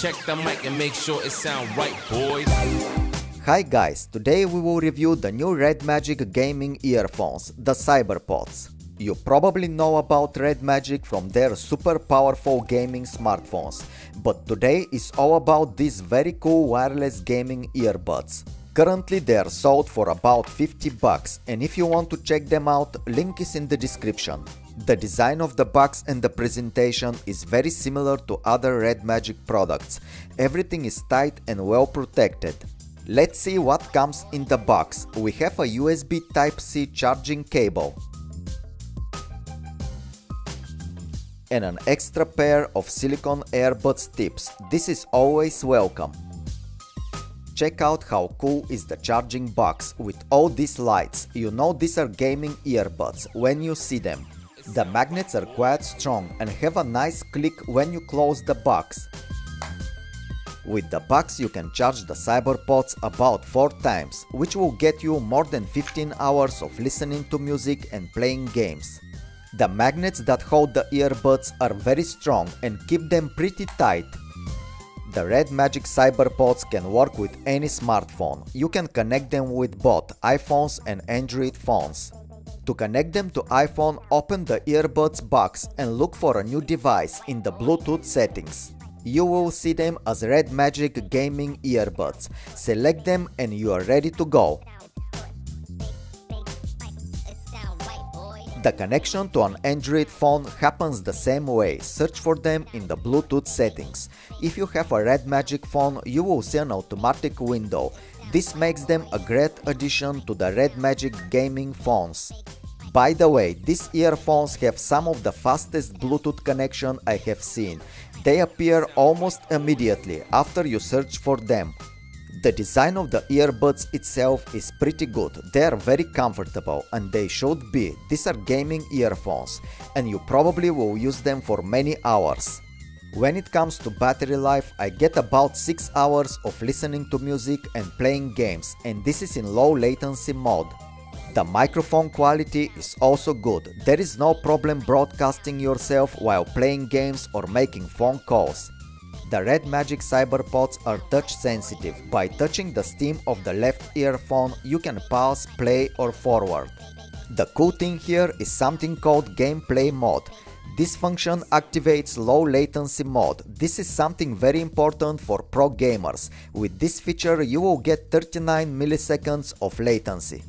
Check the mic and make sure it sound right, boys. Hi guys, today we will review the new Red Magic gaming earphones, the CyberPods. You probably know about Red Magic from their super powerful gaming smartphones, but today is all about these very cool wireless gaming earbuds. Currently they are sold for about 50 bucks and if you want to check them out, link is in the description. The design of the box and the presentation is very similar to other Red Magic products. Everything is tight and well protected. Let's see what comes in the box. We have a USB Type-C charging cable and an extra pair of silicone earbuds tips. This is always welcome. Check out how cool is the charging box with all these lights. You know these are gaming earbuds when you see them. The magnets are quite strong and have a nice click when you close the box. With the box you can charge the CyberPods about 4 times, which will get you more than 15 hours of listening to music and playing games. The magnets that hold the earbuds are very strong and keep them pretty tight. The Red Magic CyberPods can work with any smartphone. You can connect them with both iPhones and Android phones. To connect them to iPhone, open the earbuds box and look for a new device in the Bluetooth settings. You will see them as Red Magic Gaming Earbuds. Select them and you are ready to go. The connection to an Android phone happens the same way, search for them in the Bluetooth settings. If you have a Red Magic phone, you will see an automatic window. This makes them a great addition to the Red Magic gaming phones. By the way, these earphones have some of the fastest Bluetooth connection I have seen. They appear almost immediately after you search for them. The design of the earbuds itself is pretty good, they are very comfortable and they should be, these are gaming earphones and you probably will use them for many hours. When it comes to battery life, I get about 6 hours of listening to music and playing games and this is in low latency mode. The microphone quality is also good, there is no problem broadcasting yourself while playing games or making phone calls. The Red Magic CyberPods are touch sensitive, by touching the stem of the left earphone you can pause, play or forward. The cool thing here is something called gameplay mode. This function activates low latency mode. This is something very important for pro gamers. With this feature you will get 39 milliseconds of latency.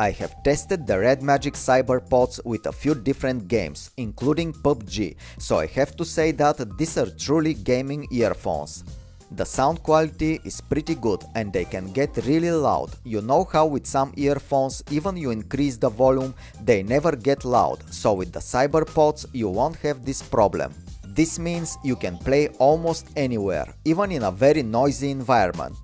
I have tested the Red Magic CyberPods with a few different games, including PUBG, so I have to say that these are truly gaming earphones. The sound quality is pretty good and they can get really loud. You know how with some earphones even you increase the volume, they never get loud, so with the CyberPods you won't have this problem. This means you can play almost anywhere, even in a very noisy environment.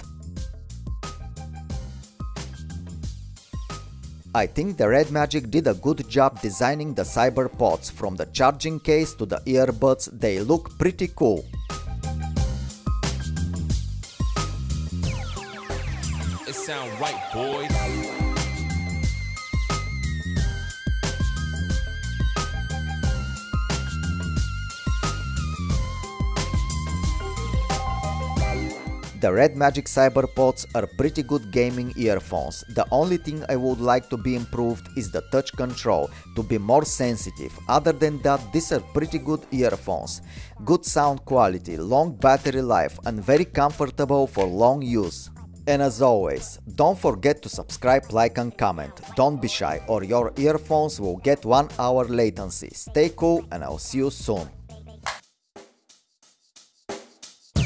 I think the Red Magic did a good job designing the CyberPods, from the charging case to the earbuds, they look pretty cool. It sound right, boys. The Red Magic CyberPods are pretty good gaming earphones. The only thing I would like to be improved is the touch control, to be more sensitive. Other than that, these are pretty good earphones. Good sound quality, long battery life and very comfortable for long use. And as always, don't forget to subscribe, like and comment. Don't be shy or your earphones will get 1 hour latency. Stay cool and I'll see you soon.